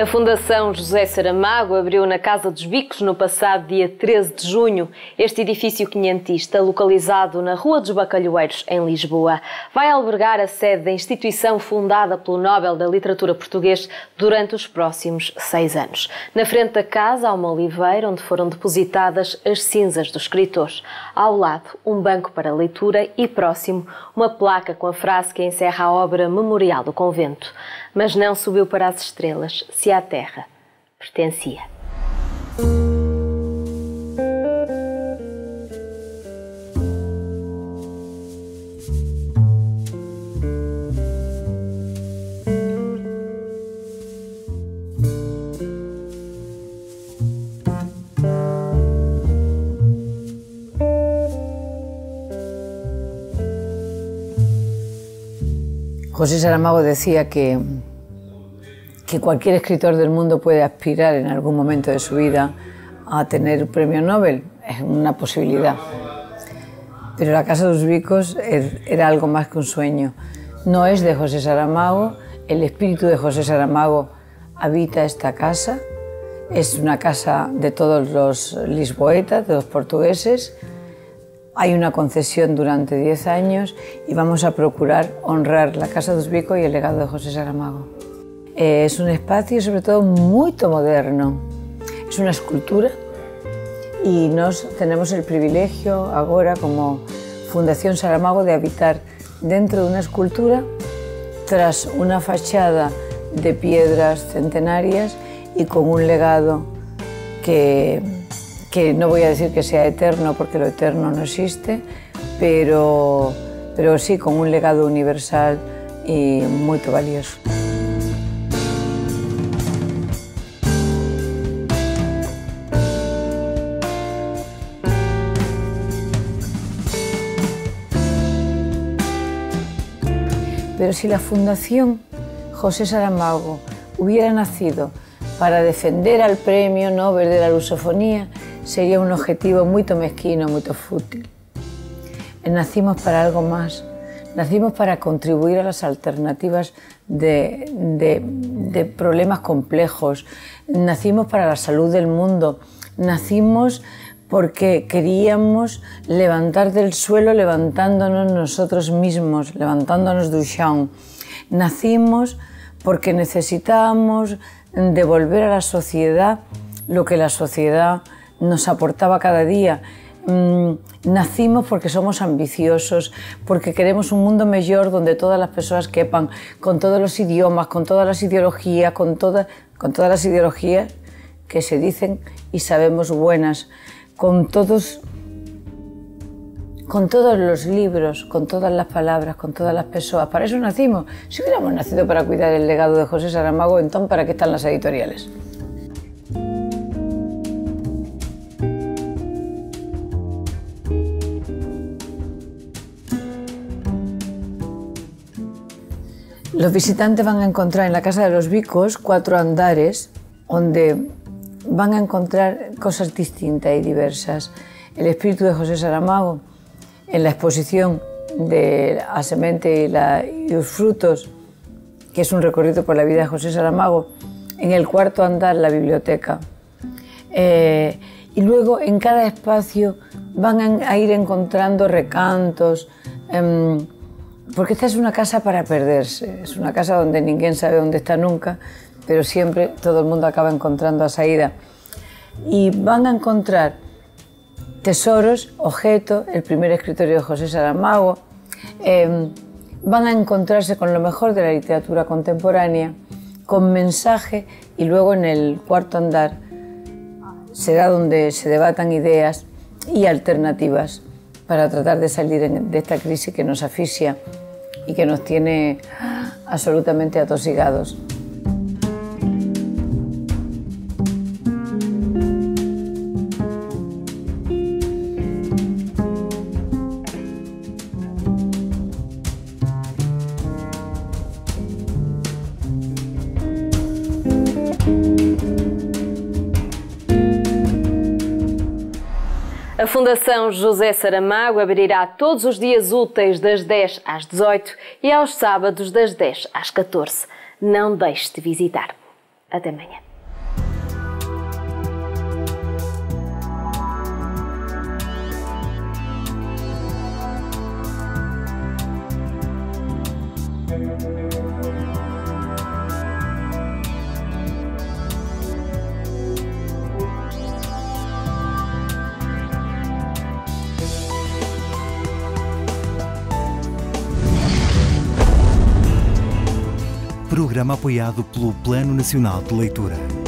A Fundação José Saramago abriu na Casa dos Bicos no passado dia 13 de junho. Este edifício quinhentista, localizado na Rua dos Bacalhoeiros, em Lisboa, vai albergar a sede da instituição fundada pelo Nobel da Literatura Português durante os próximos seis anos. Na frente da casa há uma oliveira onde foram depositadas as cinzas do escritor. Ao lado, um banco para leitura e próximo, uma placa com a frase que encerra a obra Memorial do Convento. Mas não subiu para as estrelas, se à terra pertencia. José Saramago decía que que cualquier escritor del mundo puede aspirar en algún momento de su vida a tener un premio Nobel, es una posibilidad. Pero la Casa de los Vicos er, era algo más que un sueño. No es de José Saramago, el espíritu de José Saramago habita esta casa, es una casa de todos los lisboetas, de los portugueses. Hay una concesión durante 10 años y vamos a procurar honrar la Casa dos Vicos y el legado de José Saramago. Eh, es un espacio sobre todo muy moderno. Es una escultura y nos tenemos el privilegio ahora como Fundación Saramago de habitar dentro de una escultura tras una fachada de piedras centenarias y con un legado que, que no voy a decir que sea eterno porque lo eterno no existe, pero, pero sí con un legado universal y muy valioso. Pero si la Fundación José Saramago hubiera nacido para defender al premio Nobel de la lusofonía, sería un objetivo muy mezquino, muy fútil. Nacimos para algo más. Nacimos para contribuir a las alternativas de, de problemas complejos. Nacimos para la salud del mundo. Nacimos porque queríamos levantar del suelo levantándonos nosotros mismos, levantándonos del chão. Nacimos porque necesitábamos devolver a la sociedad lo que la sociedad nos aportaba cada día. Mm, nacimos porque somos ambiciosos, porque queremos un mundo mejor donde todas las personas quepan, con todos los idiomas, con todas las ideologías, con, con todas las ideologías que se dicen y sabemos buenas con todos, con todos los libros, con todas las palabras, con todas las personas. Para eso nacimos. Si hubiéramos nacido para cuidar el legado de José Saramago, entonces ¿para qué están las editoriales? Los visitantes van a encontrar en la Casa de los Vicos cuatro andares donde van a encontrar cosas distintas y diversas. El espíritu de José Saramago en la exposición de La semente y, los frutos, que es un recorrido por la vida de José Saramago, en el cuarto andar la biblioteca. Eh, y luego en cada espacio van a ir encontrando recantos, em, porque esta es una casa para perderse, es una casa donde ninguém sabe dónde está nunca, pero siempre todo el mundo acaba encontrando a salida. Y van a encontrar tesoros, objetos, el primer escritorio de José Saramago, em, van a encontrarse con lo mejor de la literatura contemporánea, con mensaje y luego en el cuarto andar será donde se debatan ideas y alternativas para tratar de salir de esta crisis que nos asfixia y que nos tiene absolutamente atosigados. A Fundação José Saramago abrirá todos os dias úteis das 10 às 18 e aos sábados das 10 às 14. Não deixe de visitar. Até amanhã. Programa apoiado pelo Plano Nacional de Leitura.